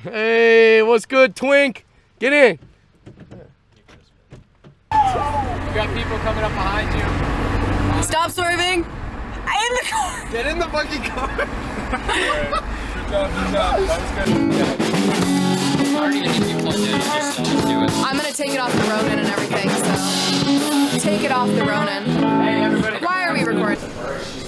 Hey, what's good, Twink? Get in. You got people coming up behind you. Stop swerving. In the car. Get in the fucking car. Good job, good job. That was good. I don't even need you plugged in. You just do it. I'm gonna take it off the Ronin and everything, so take it off the Ronin. Hey, everybody. Why are we recording?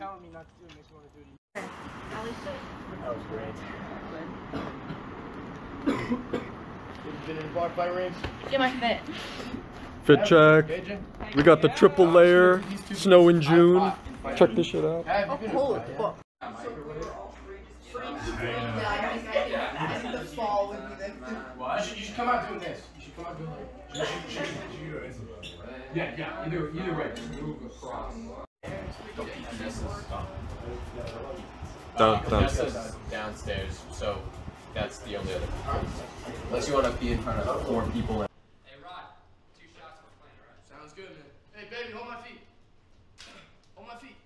Telling me not to do it makes me want to do it. That was great. You've been in a bar fight range? Get my fit. Fit check. We got the triple layer. Snow in June. Check this shit out. Have you been in a fight? You should, you should come out doing this. You should come out doing this. You should, you should, you should do this. Yeah, yeah, either, either way. Move across. Down, down. Vanessa's downstairs, so that's the only other. Unless you want to be in front of four people. Good, man. Hey, baby, hold my feet. Hold my feet.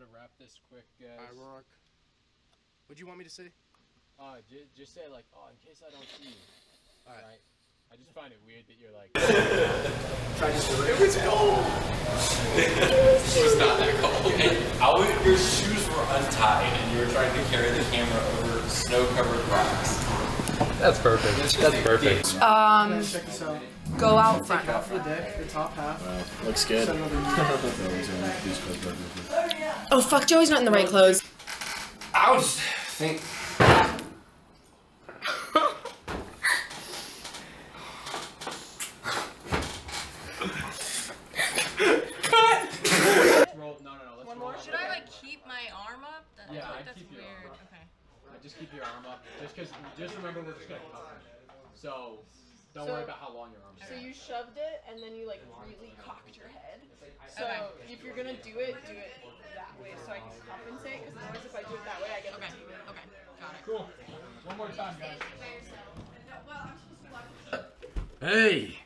To wrap this quick, guys. Alright, Rock. What do you want me to say? Uh, j- just say like, oh, in case I don't see you. Alright. I just find it weird that you're like. It's not that cold. And I would, your shoes were untied, and you were trying to carry the camera over snow-covered rocks. That's perfect. That's perfect. Um, Check this out. go out front. Half the deck, the top half. Looks good. Oh fuck, Joey's not in the right clothes. I was think. Roll. No, no, no. Let's One more. Should I like keep my arm up? That, Yeah, I I'd that's keep your weird. arm up. Okay. Uh, just keep your arm up. Just cause, just remember we're just gonna cover it. So, don't So- worry about how long your arms So are. you shoved it and then you like really cocked your head. So Okay. if you're gonna do it, do it that way so I can compensate. Because otherwise, if I do it that way, I get Okay. the TV. Okay. Got it. Cool. One more time, guys. Hey.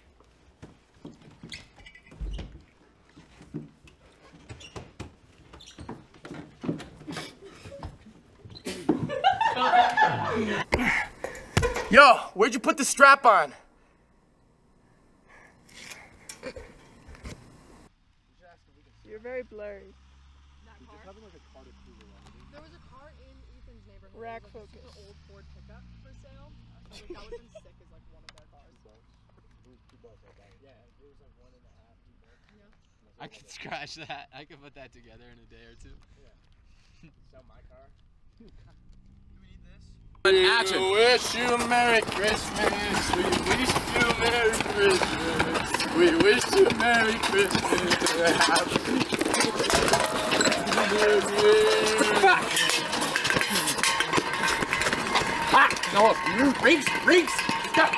Yo, where'd you put the strap on? Very blurry. There was a car in Ethan's neighborhood. Rack it was like focus. super old Ford pickup for sale. I was like, that would have been sick as like one of their cars. I could scratch that. I could put that together in a day or two. Yeah. Sell my car. Action. We wish you a Merry Christmas. We wish you a Merry Christmas. We wish you a Merry Christmas. What the fuck? Ah! No! Reeks! Reeks! Stop!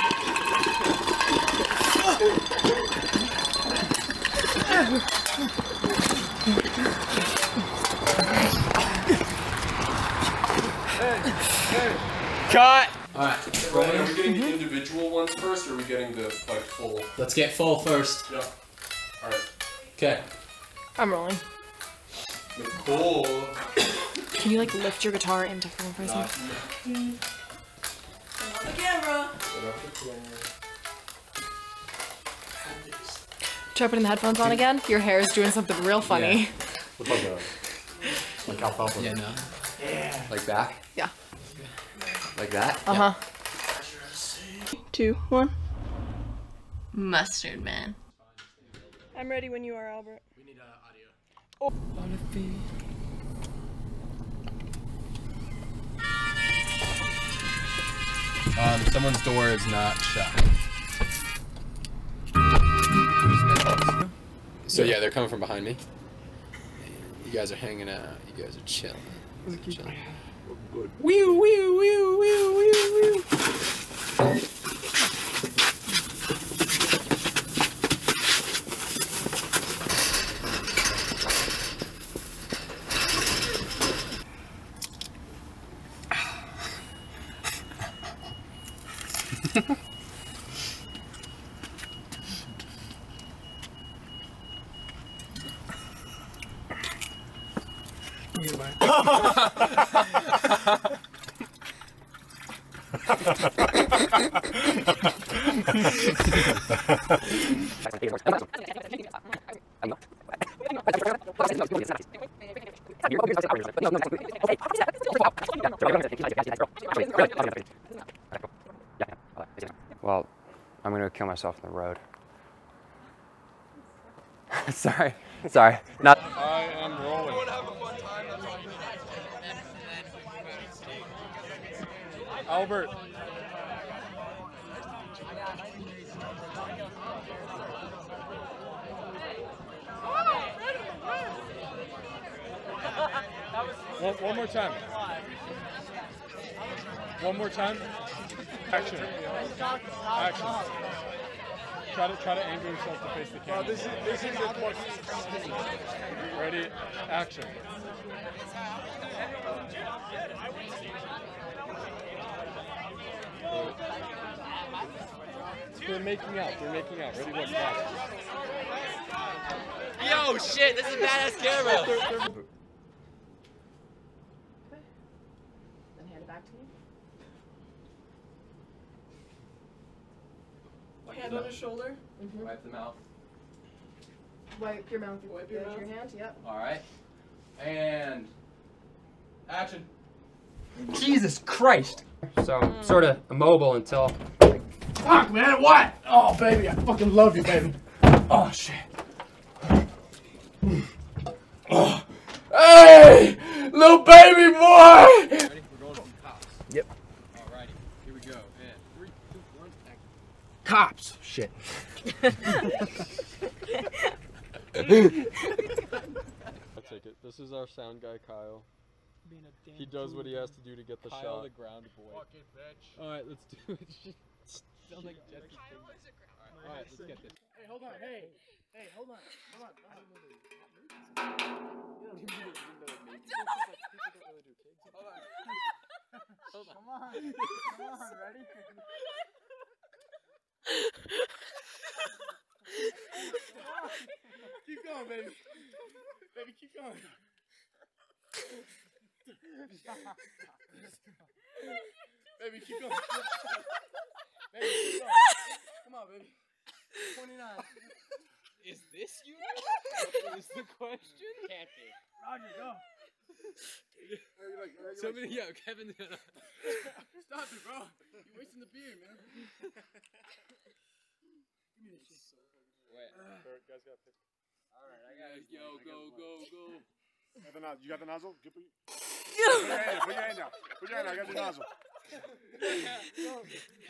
Cut! Alright, Roman, are we getting the individual ones first, or are we getting the, like, full? Let's get full first. Yeah. Alright. Okay. I'm rolling. Nicole. Can you like lift your guitar into frame for a second? the camera. Try putting the headphones on again. Your hair is doing something real funny. What about that? Like alfalfa. Yeah, no. Like back. Yeah. Like that. Uh huh. Two, one. Mustard man. I'm ready when you are, Albert. We need uh, audio. Um, someone's door is not shut. So yeah, they're coming from behind me. You guys are hanging out. You guys are chilling. chilling. Wee wee wee wee wee wee. Well, I'm gonna kill myself on the road. sorry, sorry. Not. I am rolling. Albert. One, one more time. One more time. Action. Action. Try to try to angle yourself to face the camera. Oh, this is this is Ready? Action. They're making out. They're making out. Ready? Look. Watch. Yo, shit! This is a badass camera. Then hand it back to me. Hand on his shoulder. Mm-hmm. Wipe the mouth. Wipe your mouth Wipe with your your, hand. Yep. All right. And action. Jesus Christ. So I'm sort of immobile until Fuck, man, what? Oh, baby, I fucking love you, baby. Oh, shit. Oh. Hey, little baby boy. Ready? We're going from cops. Yep. Alrighty. Here we go. And three, two, one, action. Cops. Shit. I'll take it. This is our sound guy, Kyle. He does what he has to do to get the Kyle shot. the ground boy. Fucking bitch. Alright, let's do it. Sound like Jesse Alright, let's get this. Hey, hold on. Hey, hey, hold on. Hold on. Come on. Come on, ready? keep going, baby. Baby, keep going. baby, keep going. baby, keep going. Come on, baby. 29. Is this you? is the question? Can't be. Roger, go. Somebody, yeah, Kevin. Stop it, bro. You're wasting the beer, man. Give me this shit. Wait. guys got pick. Yo, go, go, go. Got the nozzle. You got the nozzle? Get, put, your, put your hand. Put your hand down. Put your hand down. I got the nozzle.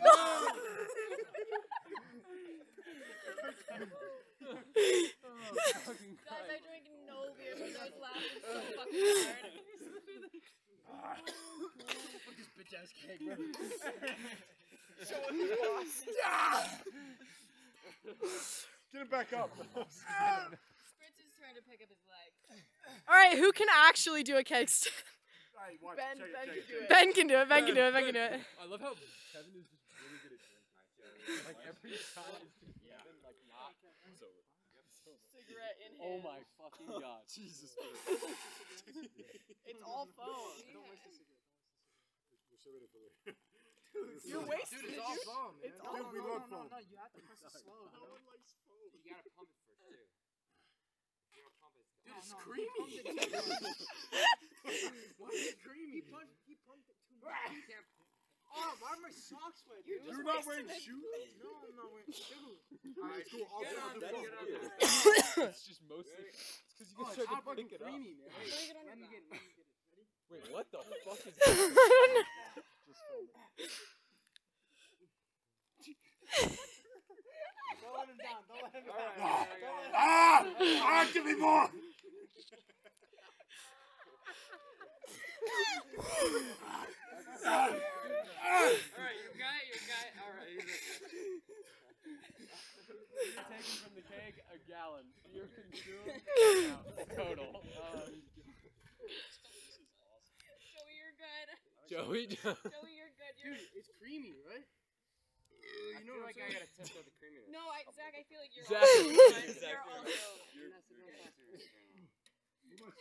No. Guys, I drank no beer because I was laughing so fucking hard. Fuck this bitch ass cake, bro. Get it back up. Fritz is trying to pick up his leg. All right, who can actually do a keg stand? Alright, watch. Ben, check Ben check can do check it. Ben can do it. Ben can do it. Ben can do it. I love how Kevin is just really good at drinking. Like every time it's just yeah. like not sober. Cigarette in Oh hand. my fucking god. Jesus It's all foam. You're wasted. Dude, it's all foam, man. It's all Dude, we love foam. you have to press it slow. No one likes foam. You gotta pump it first too. You gotta pump it. Dude, it's creamy. Why is it creamy? He pumped, he pumped it too much. You can't. Oh, why are my socks wet? Dude? You're not wearing shoes? No, I'm not wearing shoes. Alright, cool. I'll Get on the there, get on it's just mostly it's because you Oh, guys it's to fucking pick it up. creamy, man. Let me get let me get it. Wait, what the fuck is I don't know. Don't let him down. Don't let him down. Ah! Don't let him Ah, give me more! Alright, you got it, you got it. Alright, he's okay. You're taking from the keg a gallon. You're consumed total. Um, Joey, you're good. Joey, Joey, you're good. You're Dude, it's creamy, right? I feel like I gotta test out the creaminess. no, I, Zach. I feel like you're Zach. also good. Zach, You're you're.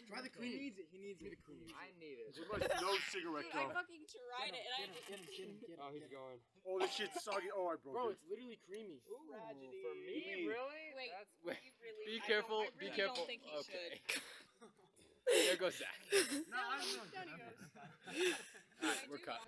Try the cream. He needs it. He needs me to cream. I need it. Too much no cigarette Dude, I gum. fucking tried it, and I just. Oh, he's going. Oh, this shit's soggy. Oh, I broke Bro, it. it's literally creamy. Tragedy. For me, really? Wait, That's Wait, you really. be I careful. Don't, I be really careful. Don't think you okay. should. there goes Zach. No, down he goes. Alright, we're cut.